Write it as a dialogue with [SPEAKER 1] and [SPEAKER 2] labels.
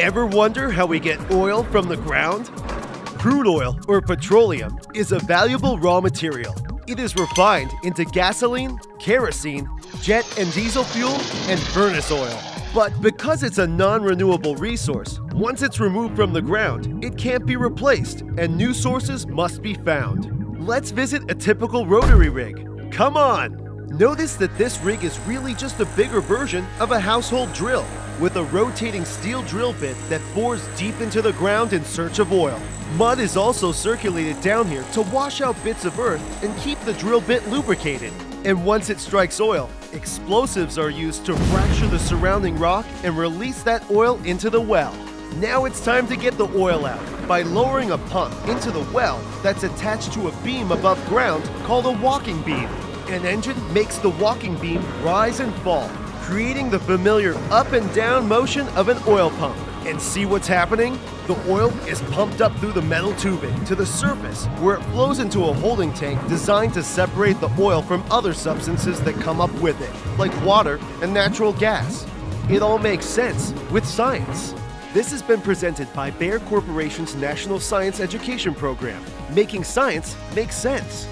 [SPEAKER 1] Ever wonder how we get oil from the ground? Crude oil, or petroleum, is a valuable raw material. It is refined into gasoline, kerosene, jet and diesel fuel, and furnace oil. But because it's a non renewable resource, once it's removed from the ground, it can't be replaced and new sources must be found. Let's visit a typical rotary rig. Come on! Notice that this rig is really just a bigger version of a household drill with a rotating steel drill bit that bores deep into the ground in search of oil. Mud is also circulated down here to wash out bits of earth and keep the drill bit lubricated. And once it strikes oil, explosives are used to fracture the surrounding rock and release that oil into the well. Now it's time to get the oil out by lowering a pump into the well that's attached to a beam above ground called a walking beam. An engine makes the walking beam rise and fall, creating the familiar up and down motion of an oil pump. And see what's happening? The oil is pumped up through the metal tubing to the surface, where it flows into a holding tank designed to separate the oil from other substances that come up with it, like water and natural gas. It all makes sense with science. This has been presented by Bayer Corporation's National Science Education Program, making science make sense.